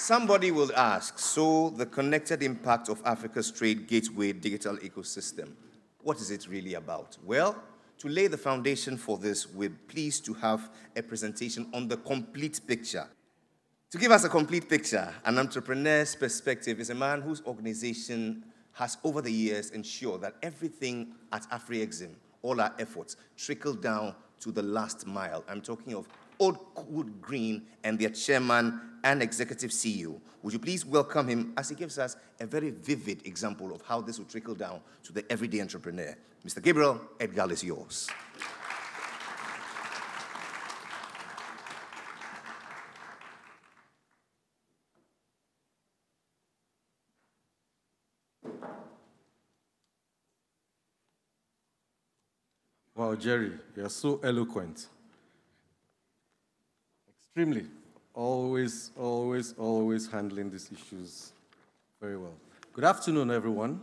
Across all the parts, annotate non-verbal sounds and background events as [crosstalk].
Somebody will ask, so the connected impact of Africa's trade gateway digital ecosystem, what is it really about? Well, to lay the foundation for this, we're pleased to have a presentation on the complete picture. To give us a complete picture, an entrepreneur's perspective is a man whose organization has over the years ensured that everything at Afrexim, all our efforts, trickle down to the last mile. I'm talking of Oakwood Green and their chairman and executive CEO. Would you please welcome him as he gives us a very vivid example of how this will trickle down to the everyday entrepreneur? Mr. Gabriel Edgar is yours. Wow, Jerry, you're so eloquent. Extremely. Always, always, always handling these issues very well. Good afternoon, everyone.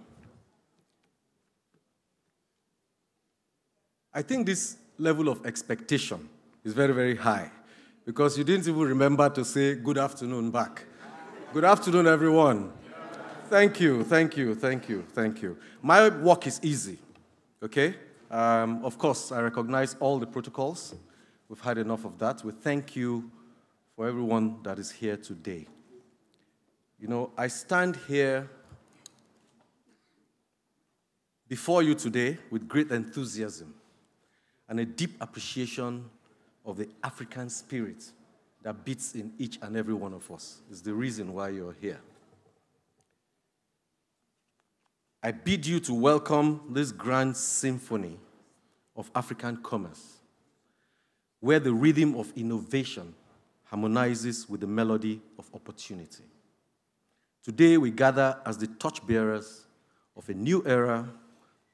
I think this level of expectation is very, very high because you didn't even remember to say good afternoon back. Good afternoon, everyone. Thank you, thank you, thank you, thank you. My work is easy, okay? Um, of course, I recognize all the protocols. We've had enough of that. We thank you for everyone that is here today. You know, I stand here before you today with great enthusiasm and a deep appreciation of the African spirit that beats in each and every one of us. Is the reason why you're here. I bid you to welcome this grand symphony of African commerce, where the rhythm of innovation harmonizes with the melody of opportunity. Today, we gather as the torchbearers of a new era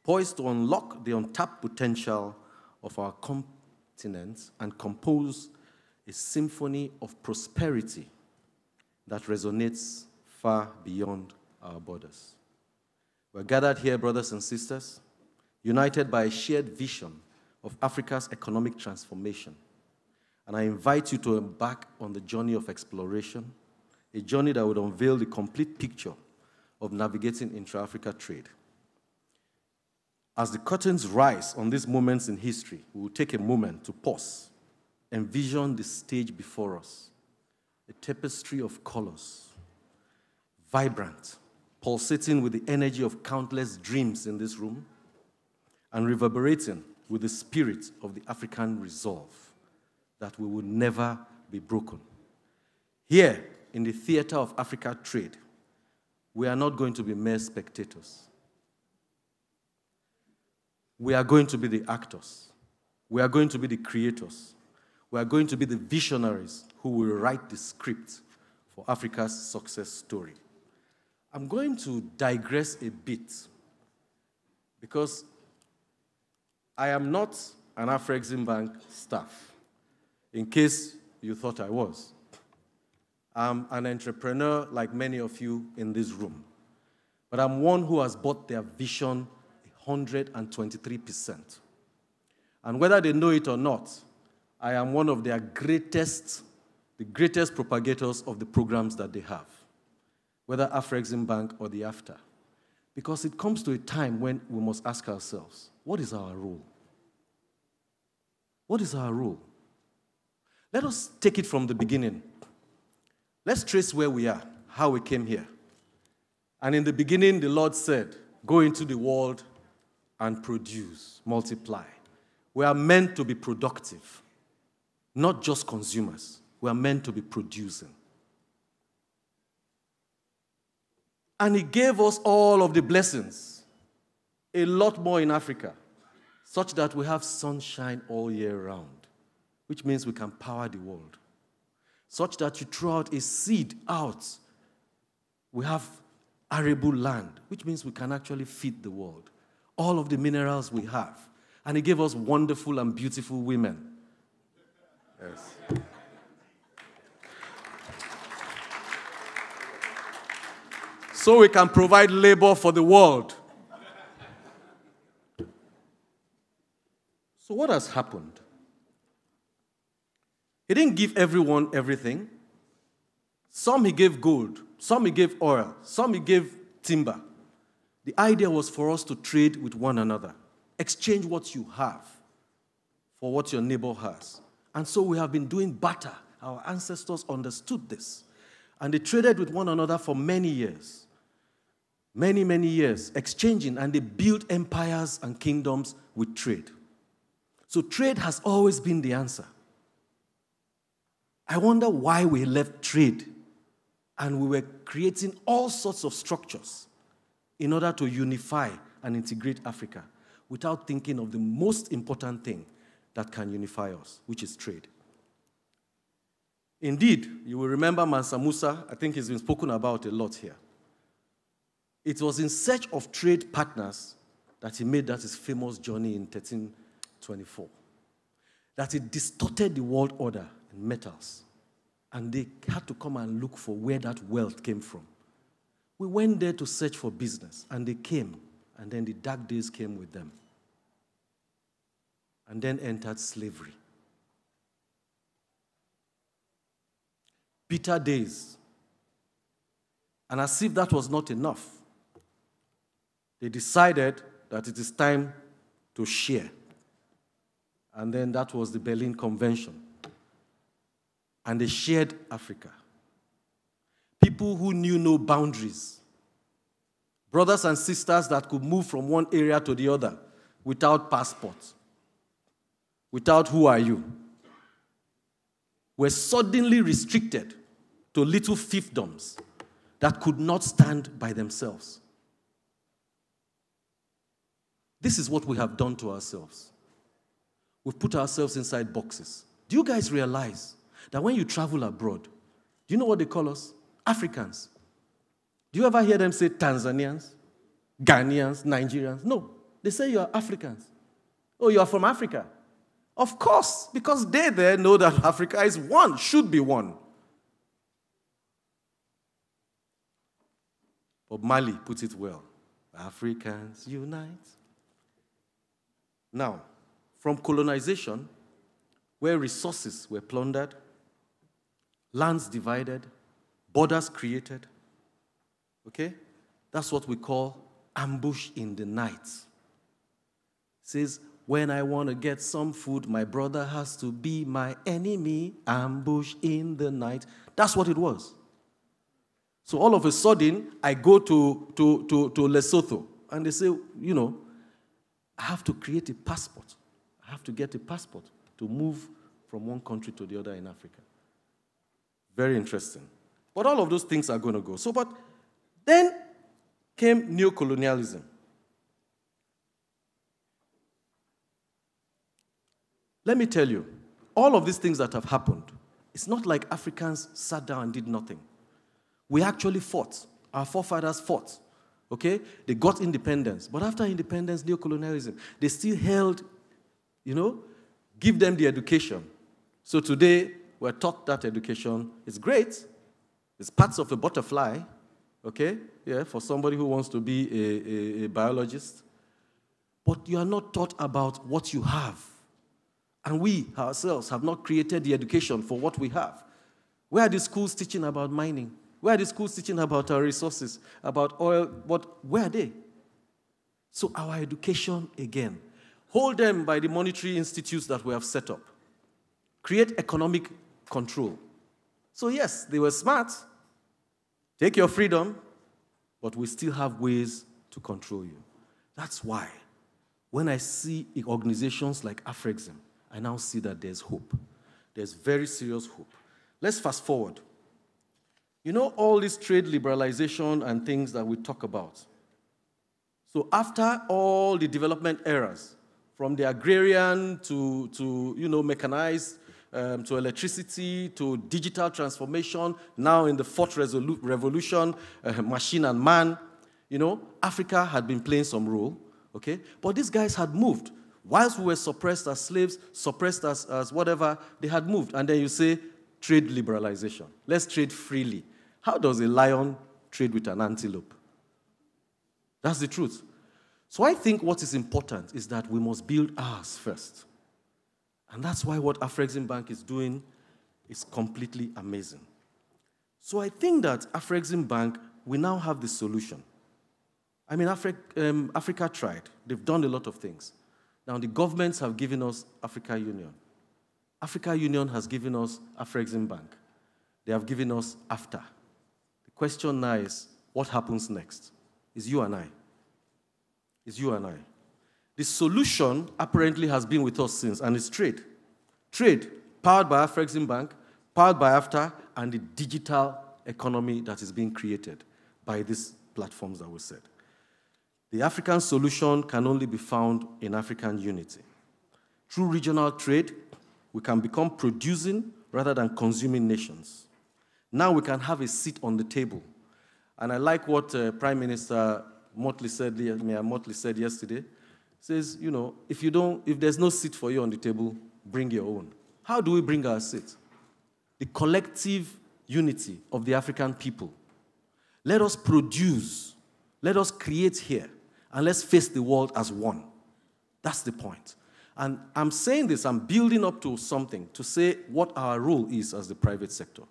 poised to unlock the untapped potential of our continent and compose a symphony of prosperity that resonates far beyond our borders. We're gathered here, brothers and sisters, united by a shared vision of Africa's economic transformation. And I invite you to embark on the journey of exploration, a journey that would unveil the complete picture of navigating intra Africa trade. As the curtains rise on these moments in history, we will take a moment to pause, envision the stage before us a tapestry of colors, vibrant, pulsating with the energy of countless dreams in this room, and reverberating with the spirit of the African resolve that we will never be broken. Here, in the theater of Africa trade, we are not going to be mere spectators. We are going to be the actors. We are going to be the creators. We are going to be the visionaries who will write the script for Africa's success story. I'm going to digress a bit because I am not an Afrexim Bank staff, in case you thought I was. I'm an entrepreneur like many of you in this room, but I'm one who has bought their vision 123%. And whether they know it or not, I am one of their greatest, the greatest propagators of the programs that they have whether Afrexim Bank or the AFTA. Because it comes to a time when we must ask ourselves, what is our role? What is our role? Let us take it from the beginning. Let's trace where we are, how we came here. And in the beginning, the Lord said, Go into the world and produce, multiply. We are meant to be productive, not just consumers. We are meant to be producing. And He gave us all of the blessings, a lot more in Africa, such that we have sunshine all year round, which means we can power the world. Such that you throw out a seed out, we have arable land, which means we can actually feed the world. All of the minerals we have. And He gave us wonderful and beautiful women. Yes. so we can provide labor for the world. So, what has happened? He didn't give everyone everything. Some he gave gold, some he gave oil, some he gave timber. The idea was for us to trade with one another, exchange what you have for what your neighbor has. And so we have been doing barter. Our ancestors understood this. And they traded with one another for many years. Many, many years, exchanging, and they built empires and kingdoms with trade. So, trade has always been the answer. I wonder why we left trade and we were creating all sorts of structures in order to unify and integrate Africa without thinking of the most important thing that can unify us, which is trade. Indeed, you will remember Mansa Musa, I think he's been spoken about a lot here. It was in search of trade partners that he made that his famous journey in 1324. That he distorted the world order metals. And they had to come and look for where that wealth came from. We went there to search for business, and they came, and then the dark days came with them. And then entered slavery. Bitter days. And as if that was not enough, they decided that it is time to share. And then that was the Berlin Convention. And they shared Africa. People who knew no boundaries. Brothers and sisters that could move from one area to the other without passports, without who are you, were suddenly restricted to little fiefdoms that could not stand by themselves. This is what we have done to ourselves. We've put ourselves inside boxes. Do you guys realize that when you travel abroad, do you know what they call us? Africans. Do you ever hear them say Tanzanians, Ghanaians, Nigerians? No. They say you are Africans. Oh, you are from Africa. Of course, because they there know that Africa is one, should be one. But Marley puts it well. Africans unite. Now, from colonization, where resources were plundered, lands divided, borders created, okay? That's what we call ambush in the night. Says, when I want to get some food, my brother has to be my enemy. Ambush in the night. That's what it was. So all of a sudden, I go to, to, to, to Lesotho, and they say, you know, I have to create a passport. I have to get a passport to move from one country to the other in Africa. Very interesting. But all of those things are going to go. So, but then came neocolonialism. Let me tell you, all of these things that have happened, it's not like Africans sat down and did nothing. We actually fought. Our forefathers fought. Okay? They got independence. But after independence, neocolonialism, they still held, you know, give them the education. So today, we're taught that education is great. It's parts of a butterfly, okay? Yeah, for somebody who wants to be a, a, a biologist. But you are not taught about what you have. And we ourselves have not created the education for what we have. Where are the schools teaching about mining? Where are the schools teaching about our resources, about oil? What, where are they? So, our education, again, hold them by the monetary institutes that we have set up. Create economic control. So, yes, they were smart. Take your freedom, but we still have ways to control you. That's why when I see organizations like Afrexim, I now see that there's hope. There's very serious hope. Let's fast forward. You know, all this trade liberalization and things that we talk about. So, after all the development eras, from the agrarian to, to you know, mechanized, um, to electricity, to digital transformation, now in the fourth revolution, uh, machine and man, you know, Africa had been playing some role, okay? But these guys had moved. Whilst we were suppressed as slaves, suppressed as, as whatever, they had moved. And then you say, trade liberalization. Let's trade freely. How does a lion trade with an antelope? That's the truth. So I think what is important is that we must build ours first. And that's why what Afrexim Bank is doing is completely amazing. So I think that Afrexim Bank, we now have the solution. I mean, Afri- um, Africa tried. They've done a lot of things. Now, the governments have given us Africa Union. Africa Union has given us Afrexim Bank. They have given us AfCFTA. The question now is, what happens next? Is you and I. Is you and I. The solution apparently has been with us since, and it's trade. Trade, powered by Afrexim Bank, powered by AfCFTA, and the digital economy that is being created by these platforms that we said. The African solution can only be found in African unity. Through regional trade, we can become producing rather than consuming nations. Now we can have a seat on the table. And I like what uh, Prime Minister Mottley said, Mia Mottley said yesterday. Says, you know, if you don't, if there's no seat for you on the table, bring your own. How do we bring our seat? The collective unity of the African people. Let us produce, let us create here and let's face the world as one. That's the point. And I'm saying this, I'm building up to something to say what our role is as the private sector.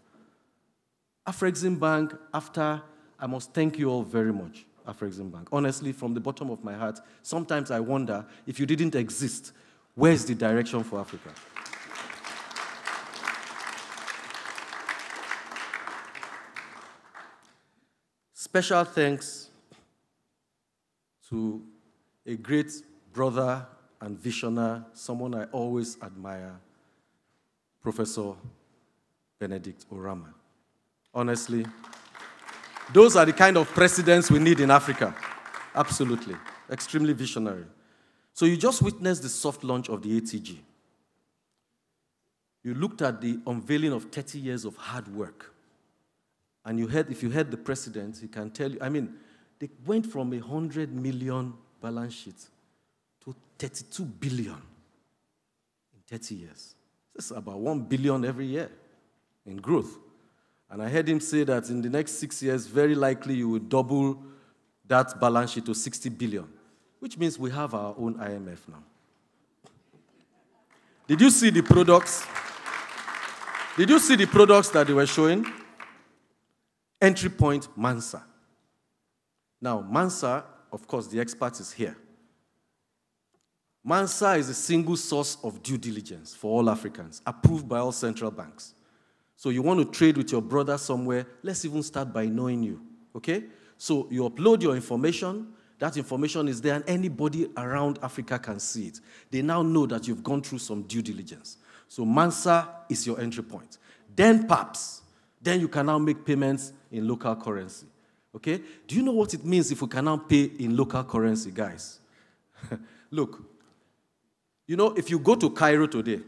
Afrexim Bank, AfCFTA, I must thank you all very much, Afrexim Bank. Honestly, from the bottom of my heart, sometimes I wonder if you didn't exist, where's the direction for Africa? Special thanks to a great brother and visionary, someone I always admire, Professor Benedict Oramah. Honestly, those are the kind of presidents we need in Africa. Absolutely. Extremely visionary. So you just witnessed the soft launch of the ATG. You looked at the unveiling of 30 years of hard work. And you heard, if you heard the president, he can tell you, I mean, they went from a 100 million balance sheet to 32 billion in 30 years. That's about 1 billion every year in growth. And I heard him say that in the next six years, very likely you will double that balance sheet to 60 billion, which means we have our own IMF now. Did you see the products? Did you see the products that they were showing? Entry point Mansa. Now, Mansa, of course, the expert is here. Mansa is a single source of due diligence for all Africans, approved by all central banks. So you want to trade with your brother somewhere, let's even start by knowing you, okay? So you upload your information, that information is there, and anybody around Africa can see it. They now know that you've gone through some due diligence. So Mansa is your entry point. Then PAPSS, then you can now make payments in local currency. Okay? Do you know what it means if we cannot pay in local currency, guys? [laughs] Look, you know, if you go to Cairo today,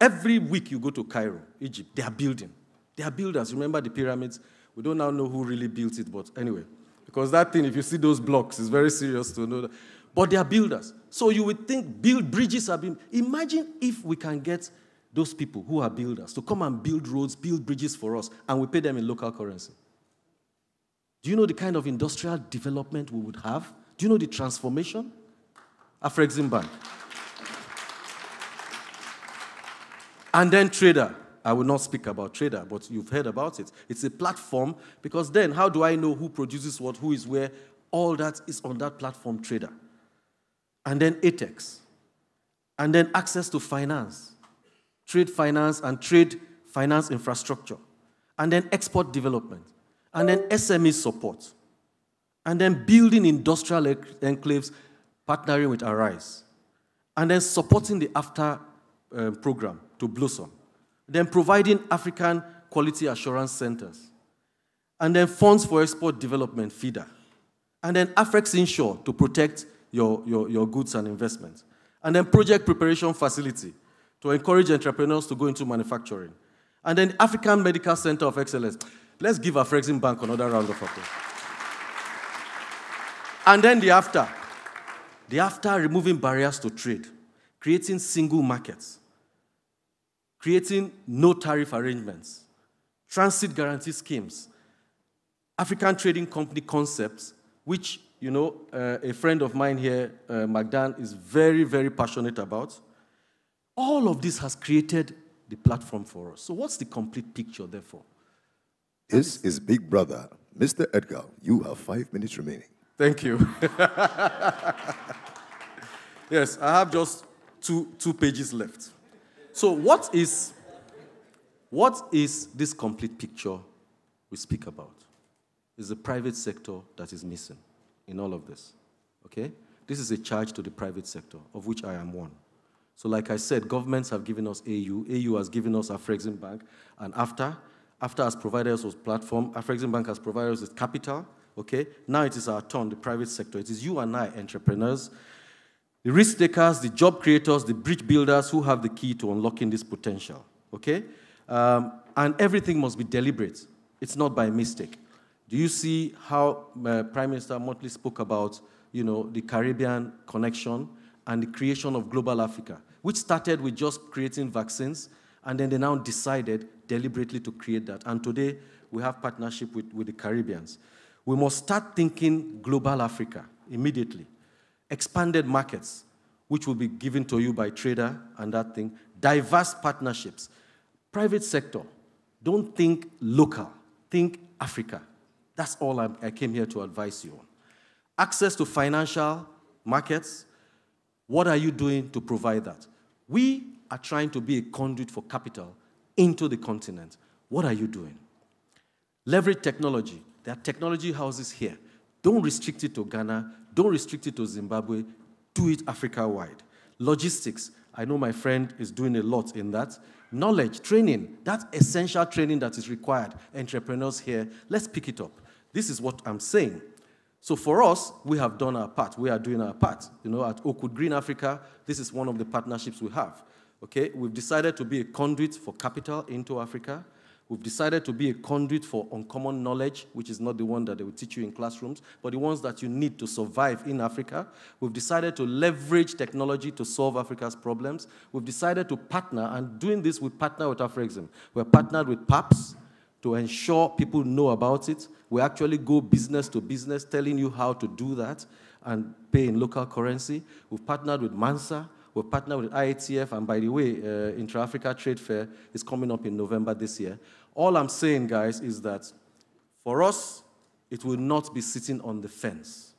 every week you go to Cairo, Egypt, they are building. They are builders. Remember the pyramids? We don't now know who really built it, but anyway. Because that thing, if you see those blocks, is very serious to know that. But they are builders. So you would think build bridges are being. Imagine if we can get those people who are builders to come and build roads, build bridges for us, and we pay them in local currency. Do you know the kind of industrial development we would have? Do you know the transformation? Afrexim Bank. and then Trader. I will not speak about Trader, but you've heard about it. It's a platform because then how do I know who produces what, who is where? All that is on that platform, Trader. And then ATEX. And then access to finance, trade finance and trade finance infrastructure. And then export development and then SME support, and then building industrial enclaves, partnering with Arise, and then supporting the AFTER uh, program to blossom, then providing African quality assurance centers, and then funds for export development, FEDA, and then AfrexInsure to protect your, your, your goods and investments, and then project preparation facility to encourage entrepreneurs to go into manufacturing, and then African Medical Center of Excellence. Let's give Afrexim Bank another round of applause. And then the after. The after removing barriers to trade, creating single markets, creating no tariff arrangements, transit guarantee schemes, African trading company concepts, which you know uh, a friend of mine here, uh, Magdan, is very, very passionate about. All of this has created the platform for us. So, what's the complete picture, therefore? This is Big Brother. Mr. Edgar, you have five minutes remaining. Thank you. [laughs] yes, I have just two, two pages left. So, what is, what is this complete picture we speak about? It's the private sector that is missing in all of this. Okay? This is a charge to the private sector, of which I am one. So, like I said, governments have given us AU, AU has given us Afrexim Bank, and after, after has provided us with platform, Afrexim Bank has provided us with capital. Okay? Now it is our turn, the private sector. It is you and I, entrepreneurs, the risk takers, the job creators, the bridge builders who have the key to unlocking this potential. Okay? Um, and everything must be deliberate. It's not by mistake. Do you see how uh, Prime Minister Mottley spoke about, you know, the Caribbean connection and the creation of global Africa, which started with just creating vaccines, and then they now decided deliberately to create that. And today we have partnership with, with the Caribbeans. We must start thinking global Africa immediately expanded markets, which will be given to you by trader and that thing, diverse partnerships. Private sector, don't think local, think Africa. That's all I, I came here to advise you on. Access to financial markets, what are you doing to provide that? We are trying to be a conduit for capital into the continent. What are you doing? Leverage technology. There are technology houses here. Don't restrict it to Ghana. Don't restrict it to Zimbabwe. Do it Africa wide. Logistics. I know my friend is doing a lot in that. Knowledge, training, that essential training that is required. Entrepreneurs here, let's pick it up. This is what I'm saying. So for us, we have done our part. We are doing our part. You know, at Oakwood Green Africa, this is one of the partnerships we have. Okay, we've decided to be a conduit for capital into Africa. We've decided to be a conduit for uncommon knowledge, which is not the one that they will teach you in classrooms, but the ones that you need to survive in Africa. We've decided to leverage technology to solve Africa's problems. We've decided to partner, and doing this, we partner with Afrexim. We're partnered with PAPSS to ensure people know about it. We actually go business to business, telling you how to do that and pay in local currency. We've partnered with Mansa. We've partnered with IATF, and by the way, uh, Intra-Africa Trade Fair is coming up in November this year. All I'm saying, guys, is that for us, it will not be sitting on the fence.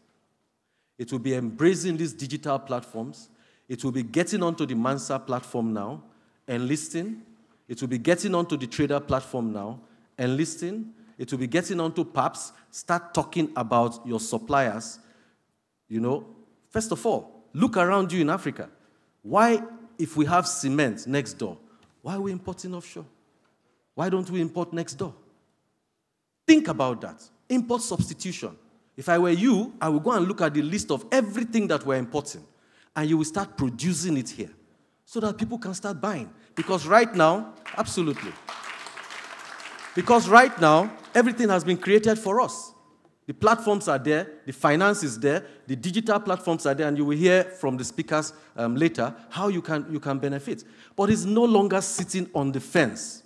It will be embracing these digital platforms. It will be getting onto the Mansa platform now, enlisting. It will be getting onto the Trader platform now, enlisting. It will be getting onto PAPSS, start talking about your suppliers. You know, first of all, look around you in Africa. Why, if we have cement next door, why are we importing offshore? Why don't we import next door? Think about that. Import substitution. If I were you, I would go and look at the list of everything that we're importing, and you will start producing it here so that people can start buying. Because right now, absolutely. Because right now, everything has been created for us. The platforms are there, the finance is there, the digital platforms are there, and you will hear from the speakers um, later how you can, you can benefit. But it's no longer sitting on the fence.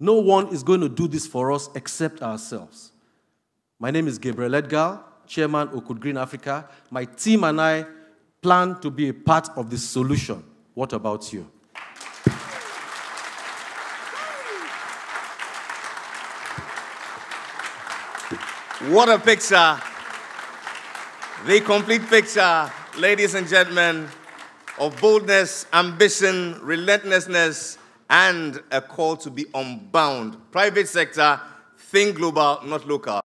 No one is going to do this for us except ourselves. My name is Gabriel Edgar, Chairman Oakwood Green Africa. My team and I plan to be a part of the solution. What about you? What a picture. The complete picture, ladies and gentlemen, of boldness, ambition, relentlessness, and a call to be unbound. Private sector, think global, not local.